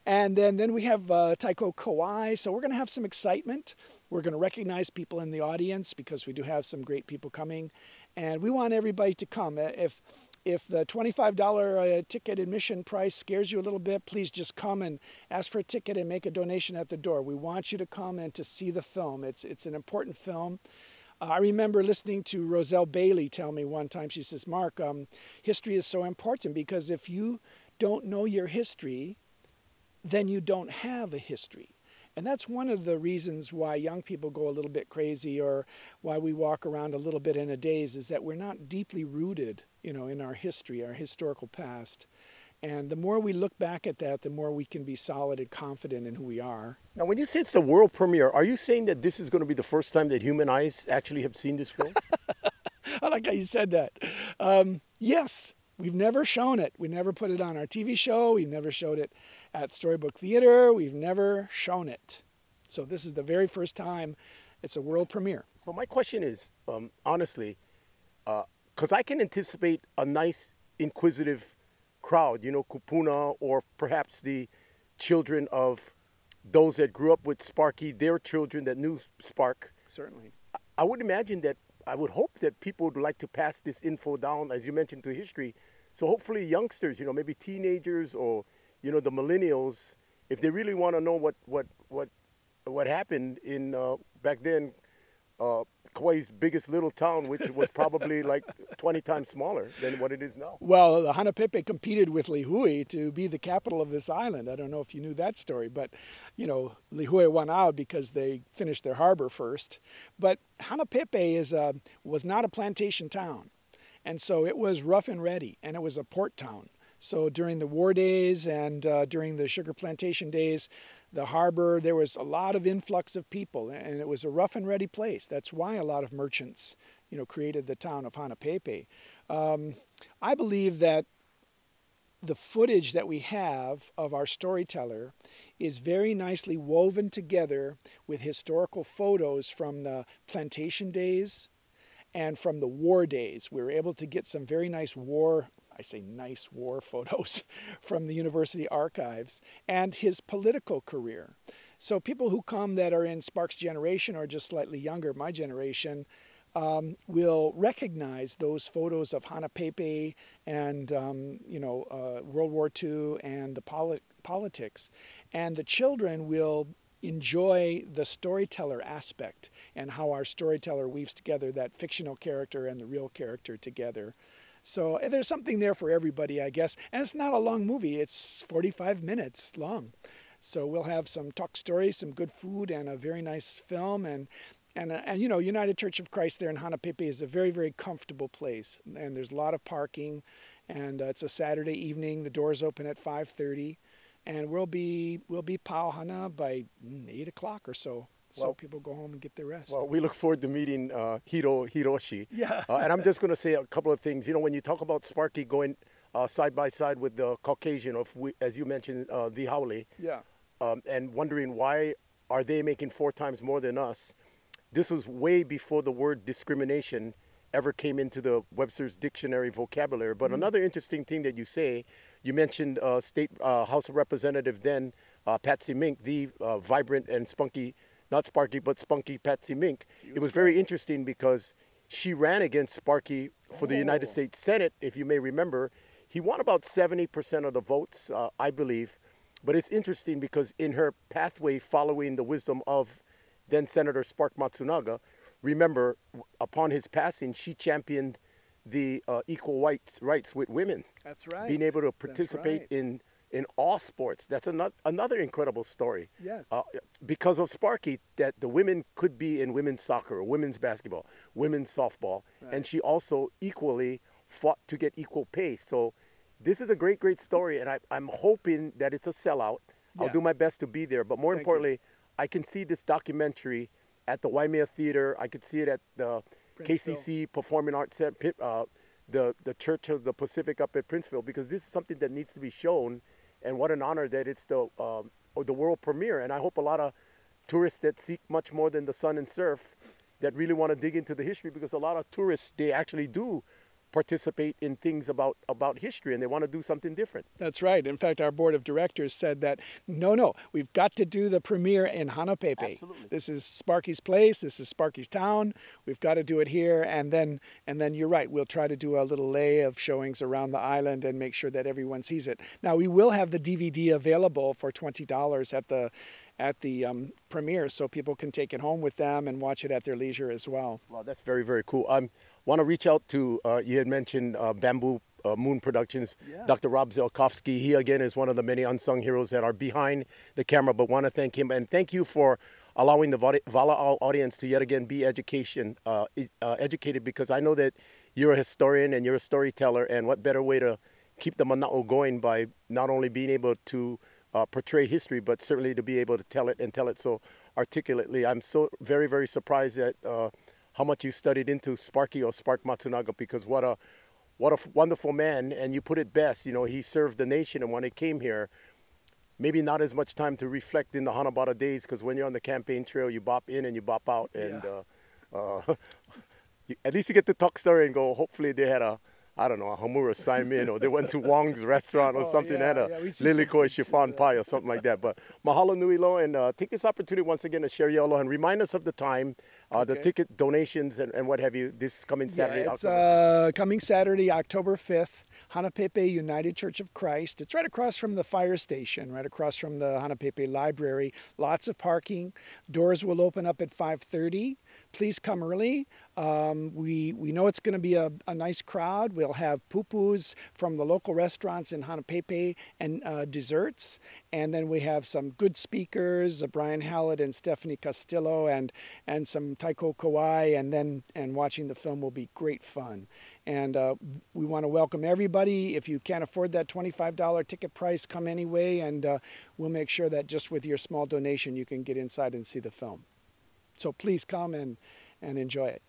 And then, then we have uh, Taiko Kawai. So we're going to have some excitement. We're going to recognize people in the audience because we do have some great people coming. And we want everybody to come. If if the $25 uh, ticket admission price scares you a little bit, please just come and ask for a ticket and make a donation at the door. We want you to come and to see the film. It's, it's an important film. Uh, I remember listening to Roselle Bailey tell me one time, she says, Mark, um, history is so important because if you don't know your history, then you don't have a history. And that's one of the reasons why young people go a little bit crazy or why we walk around a little bit in a daze is that we're not deeply rooted, you know, in our history, our historical past. And the more we look back at that, the more we can be solid and confident in who we are. Now, when you say it's the world premiere, are you saying that this is going to be the first time that human eyes actually have seen this film? I like how you said that. Um, yes, we've never shown it. We never put it on our TV show. We never showed it at Storybook Theater. We've never shown it. So this is the very first time it's a world premiere. So my question is, um, honestly, because I can anticipate a nice, inquisitive crowd, you know, Kupuna or perhaps the children of those that grew up with Sparky, their children that knew Spark. Certainly. I would imagine that, I would hope that people would like to pass this info down, as you mentioned, to history. So hopefully youngsters, you know, maybe teenagers or you know, the millennials, if they really want to know what what what what happened in uh, back then, uh, Kauai's biggest little town, which was probably like 20 times smaller than what it is now. Well, Hanapepe competed with Lihue to be the capital of this island. I don't know if you knew that story, but you know, Lihue won out because they finished their harbor first. But Hanapepe is a, was not a plantation town. And so it was rough and ready, and it was a port town. So during the war days and uh, during the sugar plantation days, the harbor, there was a lot of influx of people, and it was a rough and ready place. That's why a lot of merchants, you know, created the town of Hanapepe. Um, I believe that the footage that we have of our storyteller is very nicely woven together with historical photos from the plantation days and from the war days. We were able to get some very nice war I say nice war photos from the university archives, and his political career. So people who come that are in Sparks' generation or just slightly younger, my generation, um, will recognize those photos of Hanapepe and um, you know uh, World War II and the polit politics, and the children will enjoy the storyteller aspect and how our storyteller weaves together that fictional character and the real character together. So eh, there's something there for everybody, I guess. And it's not a long movie, it's 45 minutes long. So we'll have some talk stories, some good food, and a very nice film. And, and, uh, and you know, United Church of Christ there in Hanapepe is a very, very comfortable place. And there's a lot of parking. And uh, it's a Saturday evening. The doors open at 5.30. And we'll be, we'll be Pauhana by mm, 8 o'clock or so so well, people go home and get their rest. Well, we look forward to meeting uh, Hiro Hiroshi. Yeah. uh, and I'm just going to say a couple of things. You know, when you talk about Sparky going uh, side by side with the Caucasian of, we, as you mentioned, uh, the haole. Yeah. Um, and wondering why are they making four times more than us? This was way before the word discrimination ever came into the Webster's dictionary vocabulary. But mm-hmm. another interesting thing that you say, you mentioned uh, State uh, House of Representative then uh, Patsy Mink, the uh, vibrant and spunky not Sparky, but Spunky Patsy Mink. Was it was very interesting because she ran against Sparky for the United oh. States Senate, if you may remember. He won about 70% of the votes, uh, I believe. But it's interesting because in her pathway following the wisdom of then Senator Spark Matsunaga, remember, upon his passing, she championed the uh, equal rights, rights with women. That's right. Being able to participate right. in in all sports. That's another another incredible story. Yes. Uh, because of Sparky, that the women could be in women's soccer, or women's basketball, women's softball, Right. and she also equally fought to get equal pay. So this is a great, great story, and I, I'm hoping that it's a sellout. I'll do my best to be there, but more Thank you. importantly, I can see this documentary at the Waimea Theater. I could see it at the Princeville. KCC Performing Arts Center, uh, the the Church of the Pacific up at Princeville, because this is something that needs to be shown, and what an honor that it's the um, the world premiere. And I hope a lot of tourists that seek much more than the sun and surf, that really want to dig into the history, because a lot of tourists they actually do participate in things about about history, and they want to do something different. That's right. In fact, our board of directors said that no, no, we've got to do the premiere in Hanapepe. Absolutely. This is Sparky's place. This is Sparky's town. We've got to do it here, and then and then you're right. We'll try to do a little lay of showings around the island and make sure that everyone sees it. Now we will have the DVD available for twenty dollars at the at the um, premiere, so people can take it home with them and watch it at their leisure as well. Wow, that's very, very cool. Um, want to reach out to, uh, you had mentioned uh, Bamboo uh, Moon Productions, Yeah. Dr. Rob Zelkowski. He, again, is one of the many unsung heroes that are behind the camera, but want to thank him. And thank you for allowing the Vala- Walaau audience to yet again be education, uh, uh, educated because I know that you're a historian and you're a storyteller, and what better way to keep the Mana'o going by not only being able to uh, portray history, but certainly to be able to tell it and tell it so articulately. I'm so very, very surprised that uh, how much you studied into Sparky or Spark Matsunaga because what a what a wonderful man, and you put it best. You know, he served the nation, and when he came here, maybe not as much time to reflect in the Hanabata days because when you're on the campaign trail, you bop in and you bop out, and uh, uh, you, at least you get to talk story and go. Hopefully, they had a I don't know, a Hamura Saimin, or they went to Wong's restaurant or Oh, something, yeah, had a yeah, we see lilikoi chiffon pie or something like that. But mahalo nui lo, and uh, take this opportunity once again to share your aloha and remind us of the time, uh, the Okay. ticket donations and, and what have you, this coming Saturday. Yeah, it's uh, coming Saturday, October 5th, Hanapepe United Church of Christ. It's right across from the fire station, right across from the Hanapepe Library. Lots of parking. Doors will open up at 5:30. Please come early. Um, we we know it's going to be a, a nice crowd. We'll have pupus from the local restaurants in Hanapepe and uh, desserts, and then we have some good speakers, uh, Brian Hallett and Stephanie Castillo, and and some Taiko Kawai, and then and watching the film will be great fun. And uh, we want to welcome everybody. If you can't afford that $25 ticket price, come anyway, and uh, we'll make sure that just with your small donation, you can get inside and see the film. So please come and, and enjoy it.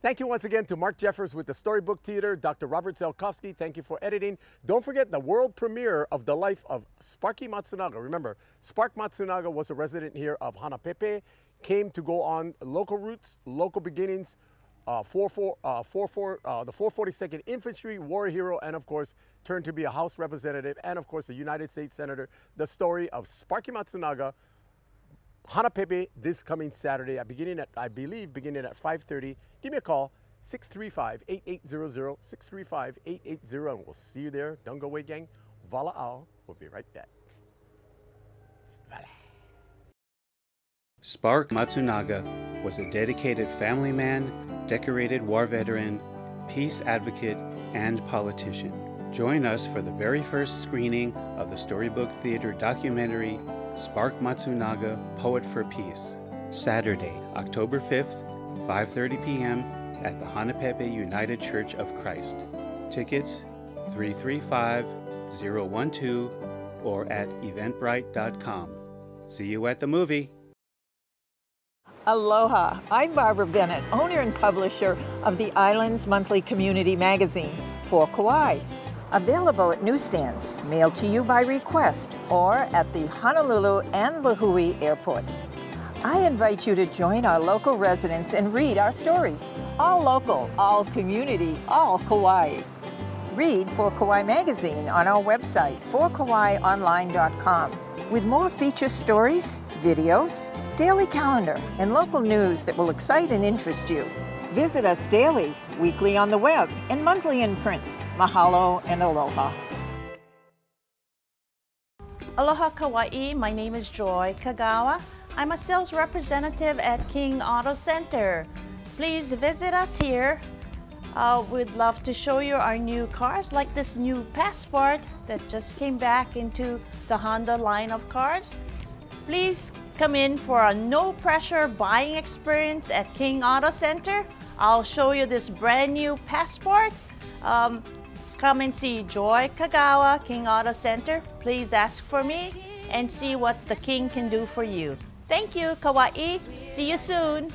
Thank you once again to Mark Jeffers with the Storybook Theater, Dr. Robert Zelkowski. Thank you for editing. Don't forget the world premiere of the life of Sparky Matsunaga. Remember, Spark Matsunaga was a resident here of Hanapepe, came to go on local roots, local beginnings, uh, 44, uh, 44, uh, the 442nd Infantry, war hero, and of course, turned to be a House representative and of course a United States Senator. The story of Sparky Matsunaga, Hanapepe this coming Saturday, uh, beginning at I believe beginning at 5:30. Give me a call 635-8800 635-880 and we'll see you there. Don't go away, gang. Walaau. We'll be right back. Spark Matsunaga was a dedicated family man, decorated war veteran, peace advocate, and politician. Join us for the very first screening of the Storybook Theater documentary Spark Matsunaga, Poet for Peace, Saturday, October 5th, 5:30 p.m. at the Hanapepe United Church of Christ. Tickets 335-012 or at eventbrite.com. See you at the movie. Aloha. I'm Barbara Bennett, owner and publisher of the Islands Monthly Community Magazine for Kauai. Available at newsstands, mailed to you by request, or at the Honolulu and Lihue airports. I invite you to join our local residents and read our stories. All local, all community, all Kauai. Read For Kauai magazine on our website, forkauaionline.com, with more feature stories, videos, daily calendar, and local news that will excite and interest you. Visit us daily, weekly on the web, and monthly in print. Mahalo and aloha. Aloha Kauai, my name is Joy Kagawa. I'm a sales representative at King Auto Center. Please visit us here Uh, we'd love to show you our new cars, like this new Passport that just came back into the Honda line of cars. Please come in for a no pressure buying experience at King Auto Center. I'll show you this brand new Passport. Um, come and see Joy Kagawa, King Auto Center. Please ask for me and see what the King can do for you. Thank you, Kauai. See you soon.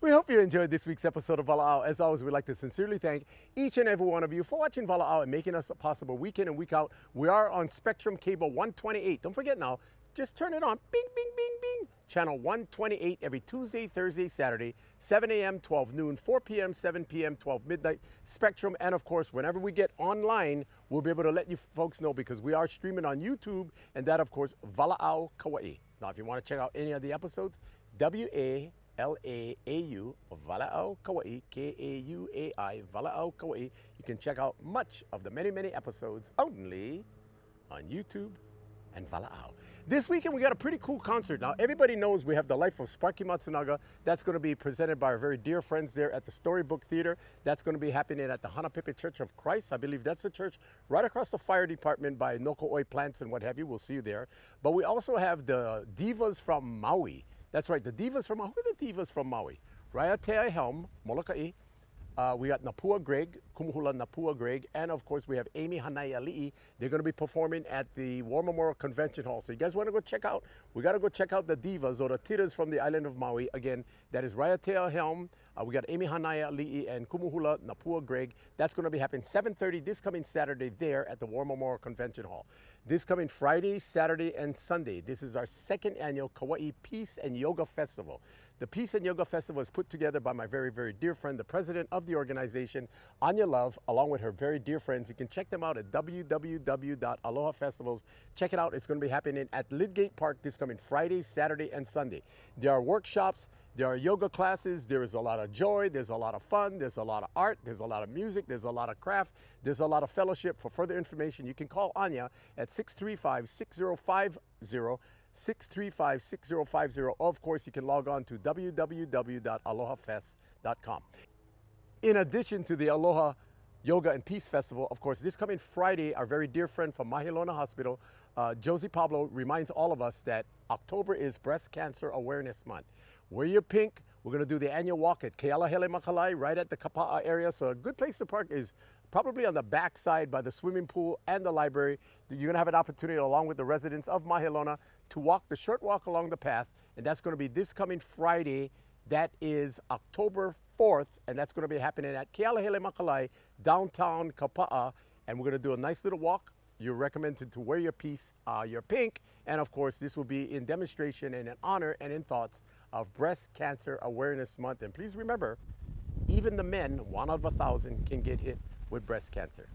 We hope you enjoyed this week's episode of Walaau. As always, we'd like to sincerely thank each and every one of you for watching Walaau and making us a possible week in and week out. We are on Spectrum Cable 128. Don't forget now, just turn it on. Bing, bing, bing, bing. Channel 128 every Tuesday, Thursday, Saturday, 7 a.m., 12 noon, 4 p.m., 7 p.m., 12 midnight, Spectrum. And of course, whenever we get online, we'll be able to let you folks know because we are streaming on YouTube and that, of course, Walaau Kauai. Now, if you want to check out any of the episodes, W-A L-A-A-U, Walaau Kauai, K-A-U-A-I, Walaau Kauai. You can check out much of the many, many episodes only on YouTube and Walaau. This weekend we got a pretty cool concert. Now everybody knows we have the life of Sparky Matsunaga. That's going to be presented by our very dear friends there at the Storybook Theater. That's going to be happening at the Hanapepe Church of Christ. I believe that's the church right across the fire department by Noko'oi plants and what have you. We'll see you there. But we also have the divas from Maui. That's right, the divas from Maui. Who are the divas from Maui? Raiatea Helm, Molokai. Uh, we got Napua Greig, Kumuhula Napua Greig, and of course we have Amy Hanaiali'i. They're going to be performing at the War Memorial Convention Hall. So you guys want to go check out? We got to go check out the divas or the titas from the island of Maui. Again, that is Raiatea Helm. Uh, we got Amy Hanaiali'i and Kumuhula Napua Greig. That's going to be happening 7:30 this coming Saturday there at the War Memorial Convention Hall. This coming Friday, Saturday, and Sunday. This is our second annual Kauai Peace and Yoga Festival. The Peace and Yoga Festival is put together by my very, very dear friend, the president of the organization, Anya Love, along with her very dear friends. You can check them out at www.aloha festivals. Check it out. It's going to be happening at Lydgate Park this coming Friday, Saturday, and Sunday. There are workshops. There are yoga classes. There is a lot of joy. There's a lot of fun. There's a lot of art. There's a lot of music. There's a lot of craft. There's a lot of fellowship. For further information, you can call Anya at 635 6050. 635 6050. Of course, you can log on to www.alohafest.com. In addition to the Aloha Yoga and Peace Festival, of course, this coming Friday, our very dear friend from Mahelona Hospital, uh, Josie Pablo, reminds all of us that October is Breast Cancer Awareness Month. Wear your pink. We're going to do the annual walk at Ke Ala Hele Makalae, right at the Kapa'a area. So a good place to park is probably on the back side by the swimming pool and the library. You're going to have an opportunity, along with the residents of Mahelona, to walk the short walk along the path. And that's going to be this coming Friday. That is October 4th, and that's going to be happening at Ke Ala Hele Makalae, downtown Kapa'a. And we're going to do a nice little walk. You're recommended to wear your piece, uh, your pink, and of course, this will be in demonstration and in honor and in thoughts of Breast Cancer Awareness Month. And please remember, even the men, one out of a thousand, can get hit with breast cancer.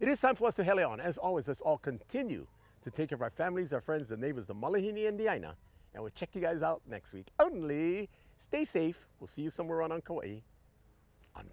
It is time for us to hele on. As always, let's all continue to take care of our families, our friends, the neighbors, the malihini and the Aina. And we'll check you guys out next week. Only Stay safe. We'll see you somewhere around on Kauai. On